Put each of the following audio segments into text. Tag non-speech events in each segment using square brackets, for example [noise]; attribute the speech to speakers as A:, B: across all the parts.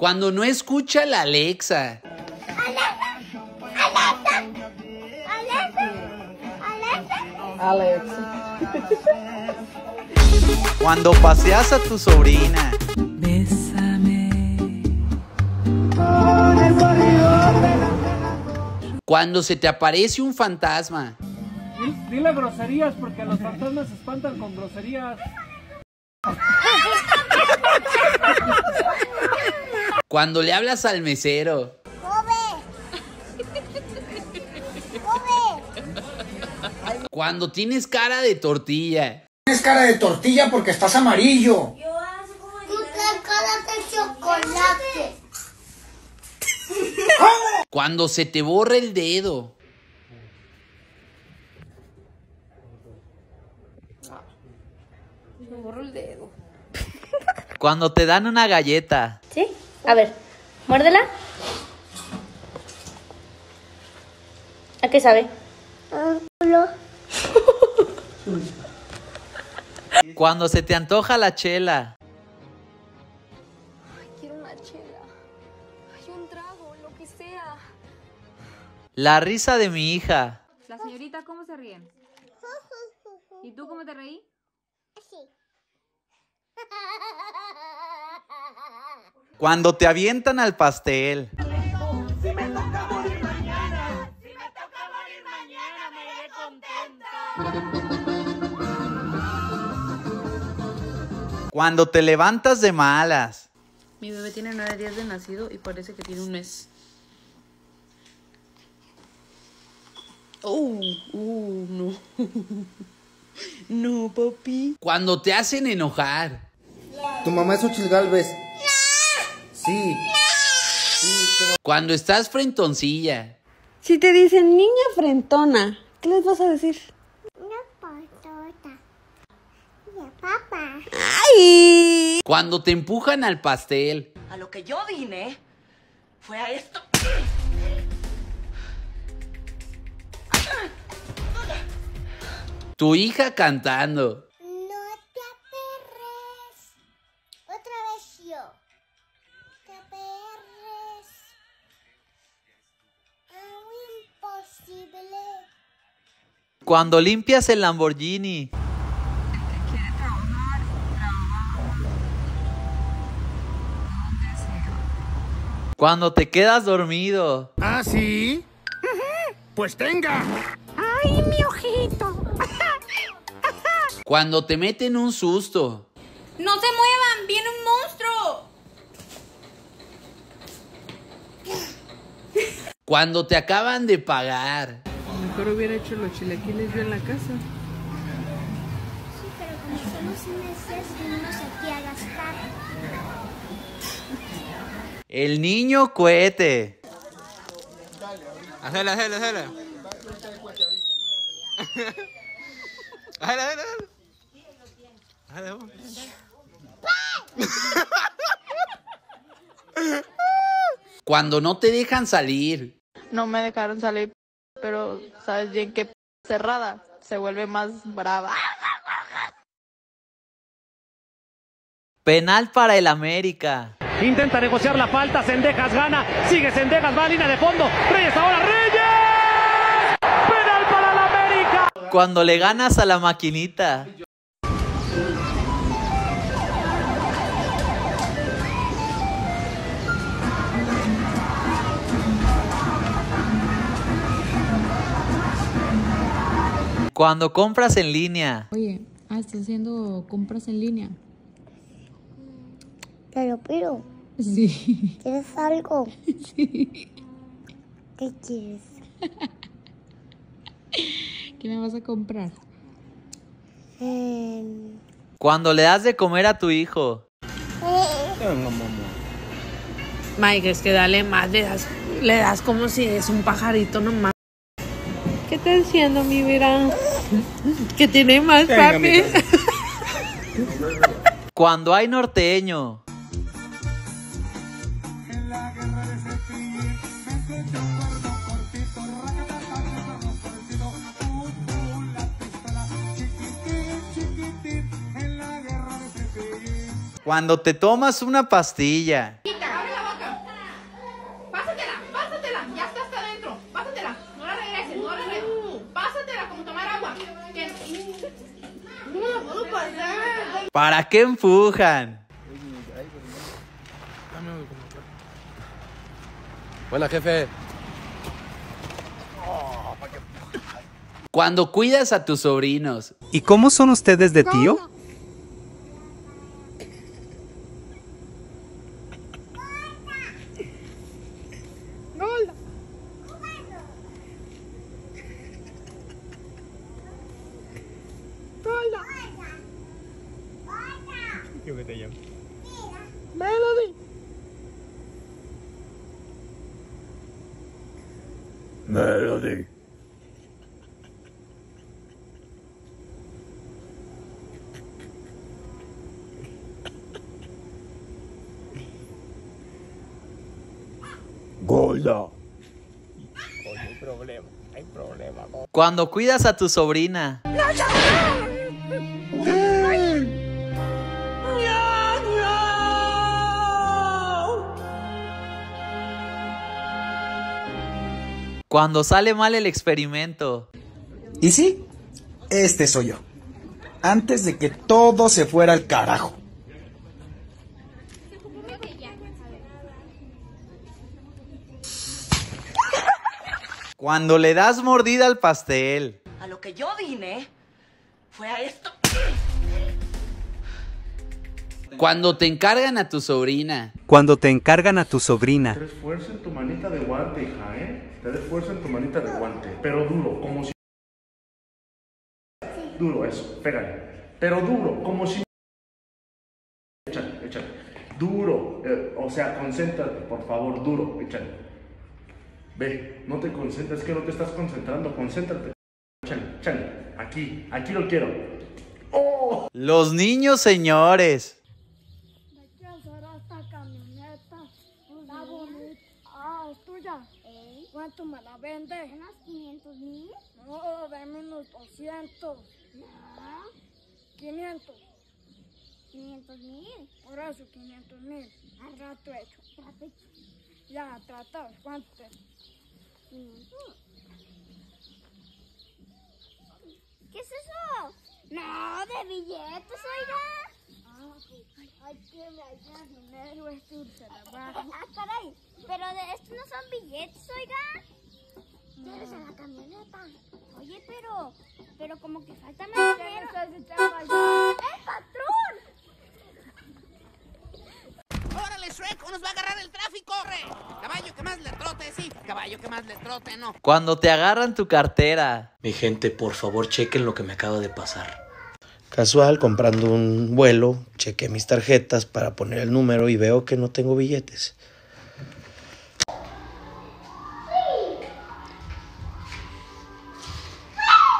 A: Cuando no escucha la Alexa.
B: Alex.
A: Cuando paseas a tu sobrina. Cuando se te aparece un fantasma.
B: Dile, dile groserías porque los fantasmas se espantan con groserías.
A: Cuando le hablas al mesero. Cuando tienes cara de tortilla.
C: Tienes cara de tortilla porque estás amarillo.
D: Te cara de chocolate. [laughs]
A: Cuando se te borra el dedo.
E: Me borro el dedo.
A: Cuando te dan una galleta.
E: ¿Sí? A ver, muérdela. ¿A qué sabe?
A: Cuando se te antoja la chela.
E: Quiero una chela. Hay un trago, lo que sea.
A: La risa de mi hija.
F: La señorita, ¿cómo se ríen? ¿Y tú cómo te reí? [laughs]
A: Cuando te avientan al pastel. Cuando te levantas de malas.
F: Mi bebé tiene nueve días de nacido y parece que tiene un mes. Oh, oh, no. [laughs] no, papi.
A: Cuando te hacen enojar.
C: Tu mamá es Ochil Galvez. Sí.
A: Cuando estás frentoncilla.
G: Si te dicen niña frentona, ¿qué les vas a decir?
D: Una patota. Ya, papá.
G: ¡Ay!
A: Cuando te empujan al pastel.
H: A lo que yo vine fue a esto.
A: Tu hija cantando. Cuando limpias el Lamborghini. Cuando te quedas dormido.
C: ¿Ah, sí? Pues tenga.
D: ¡Ay, mi ojito!
A: Cuando te meten un susto.
F: ¡No se muevan! ¡Viene un monstruo!
A: Cuando te acaban de pagar.
B: Mejor hubiera hecho los chilaquiles yo en la casa.
D: Sí, pero como son los meses, uno se quiere gastar.
A: El niño cohete.
I: Hacela. Hacela, hacela, [laughs] hacela. Hacela, vos.
A: Cuando no te dejan salir.
J: No me dejaron salir, pero sabes bien que cerrada se vuelve más brava.
A: Penal para el América.
B: Intenta negociar la falta, Sendejas gana, sigue Sendejas, va a línea de fondo, Reyes ahora, Reyes. Penal para la América.
A: Cuando le ganas a la maquinita. Cuando compras en línea.
F: Oye, ah, estás haciendo compras en línea.
D: Pero, pero,
F: Sí.
D: ¿quieres algo? [laughs]
F: Sí.
D: ¿Qué quieres? [laughs]
F: ¿Qué me vas a comprar?
D: Em,
A: Cuando le das de comer a tu hijo. [laughs]
G: Mike, es que dale más, le das, le das como si es un pajarito nomás. ¿Qué está diciendo mi vida? Que tiene más papi.
A: Cuando hay norteño. Cuando te tomas una pastilla.
F: ¡Abre la
A: ¿Para qué empujan?
K: Buena, jefe.
A: Cuando cuidas a tus sobrinos.
L: ¿Y cómo son ustedes de tío?
M: ¿Qué te llamo?
N: Melody.
O: Melody. Gorda.
M: hay problema, hay problema.
A: Cuando cuidas a tu sobrina. Cuando sale mal el experimento.
P: Y sí, este soy yo. Antes de que todo se fuera al carajo.
A: Cuando le das mordida al pastel.
H: A lo que yo vine fue a esto.
A: Cuando te encargan a tu sobrina.
L: Cuando te encargan a tu sobrina.
Q: Te esfuerzo en tu manita de guante, hija, ¿eh? Te esfuerzo en tu manita de guante. Pero duro, como si... Duro, eso, pégale. Pero duro, como si... Échale, échale. Duro, eh, o sea, concéntrate, por favor, duro, échale. Ve, no te concentras, es que no te estás concentrando, concéntrate. Échale, échale. Aquí, aquí lo quiero. ¡Oh!
A: Los niños señores.
R: esta camioneta? Está bonita. Ah, es tuya. ¿Cuánto me la vende? ¿Unos 500 mil? No, dame unos 200. No. 500. 500 mil. Por eso, 500 mil. Al rato hecho. Trato hecho. Ya, tratado. ¿Cuánto? 500. ¿Qué es eso? No, de billetes, oiga. Ah, Ay, que me haya dinero, este se la bajo. Ah, caray, pero de estos no son billetes, oiga. ¿Quieres en la camioneta? Oye, pero, pero como que falta más dinero. ¡El patrón!
S: ¡Órale, Shrek! ¡O nos va a agarrar el tráfico! ¡Corre! Caballo que más le trote, sí. Caballo que más le trote, no.
A: Cuando te agarran tu cartera.
T: Mi gente, por favor, chequen lo que me acaba de pasar. Casual, comprando un vuelo, chequé mis tarjetas para poner el número y veo que no tengo billetes.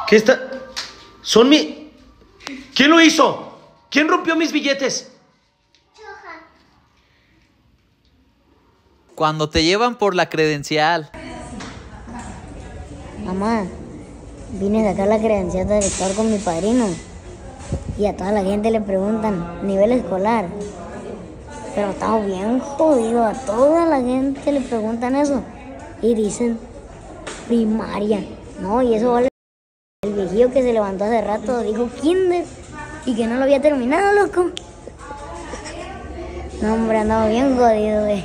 T: ¿Qué está? Son mi... ¿Quién lo hizo? ¿Quién rompió mis billetes?
A: Cuando te llevan por la credencial.
U: Mamá, vine a sacar la credencial de lector con mi padrino. Y a toda la gente le preguntan nivel escolar. Pero estamos bien jodidos. A toda la gente le preguntan eso. Y dicen primaria. No, y eso vale. El viejillo que se levantó hace rato dijo kinder. Y que no lo había terminado, loco. [laughs] No, hombre, andamos bien jodidos, güey.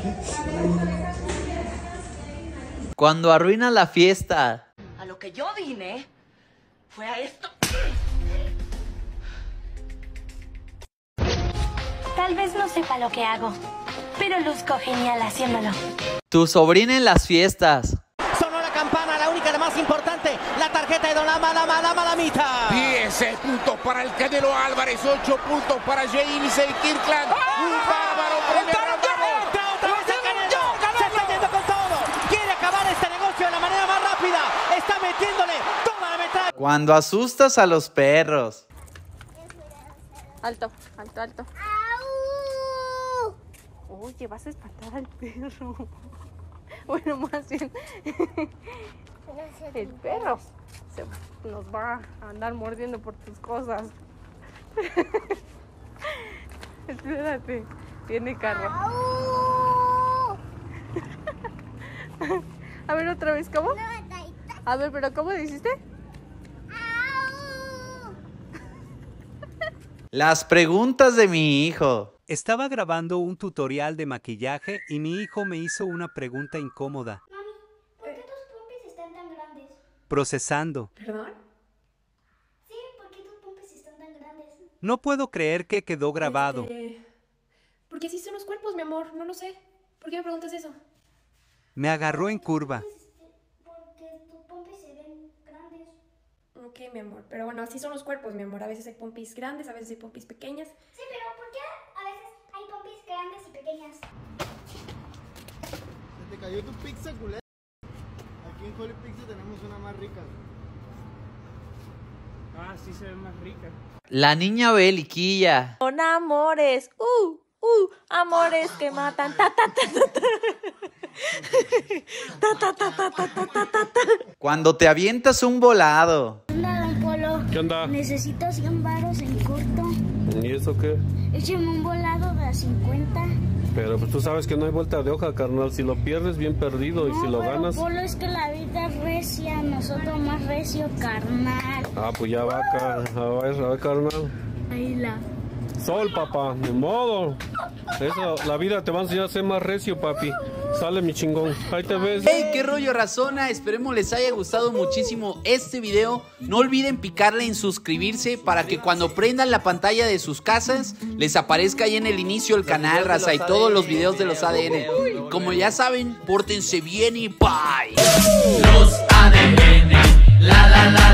A: Cuando arruinas la fiesta.
H: A lo que yo vine fue a esto.
E: Tal vez no sepa lo que hago, pero luzco genial haciéndolo.
A: Tu sobrina en las fiestas.
V: Sonó la campana, la única, la más importante. La tarjeta de Don Lama, Lama, Lama, Lamita.
I: 10 puntos para el Canelo Álvarez, 8 puntos para James Kirkland. Un bárbaro
V: acabar este negocio de la manera más rápida. Está metiéndole toda la metralla.
A: Cuando asustas a los perros.
F: Alto, alto, alto. Oye, vas a espantar al perro. [laughs] Bueno, más bien. El perro nos va a andar mordiendo por tus cosas. [laughs] Espérate, tiene carro. [laughs] A ver otra vez, ¿cómo? A ver, pero ¿cómo dijiste?
K: Las preguntas de mi hijo.
W: Estaba grabando un tutorial de maquillaje y mi hijo me hizo una pregunta incómoda.
X: Mami, ¿por qué tus pompis están tan grandes?
W: Procesando.
X: ¿Perdón? Sí, ¿por qué tus pompis están tan grandes?
W: No puedo creer que quedó grabado.
B: Este, Porque así son los cuerpos, mi amor. No lo sé. ¿Por qué me preguntas eso?
W: Me agarró en curva.
X: Porque tus pompis se ven grandes.
B: Ok, mi amor. Pero bueno, así son los cuerpos, mi amor. A veces hay pompis grandes, a veces hay pompis pequeñas.
X: Sí, pero estrellas.
Q: Se te cayó tu pizza, culé. Aquí en Holy Pizza tenemos una más rica.
L: Ah, sí se ve más rica.
K: La niña beliquilla.
V: Uh, uh, amores que matan. Ta, ta, ta, ta, ta.
K: Cuando te avientas un volado.
L: ¿Qué onda?
X: Necesito 100 varos en corto.
L: ¿Y eso qué?
X: Écheme un volado de a 50.
L: Pero pues tú sabes que no hay vuelta de hoja, carnal. Si lo pierdes, bien perdido. Y si lo
X: pero,
L: ganas.
X: Polo, es que la vida es recia, nosotros más recio, carnal.
L: Ah, pues ya va acá. A ver, a ver, carnal.
X: Ahí la.
L: Sol, papá, de modo. Eso, la vida te va a enseñar a ser más recio, papi. Sale mi chingón. Ahí te ves.
K: Hey, qué rollo razona. Esperemos les haya gustado muchísimo este video. No olviden picarle en suscribirse para que cuando prendan la pantalla de sus casas les aparezca ahí en el inicio el canal, raza, y todos los videos de los ADN. Como ya saben, pórtense bien y bye.
Y: Los ADN, la la la.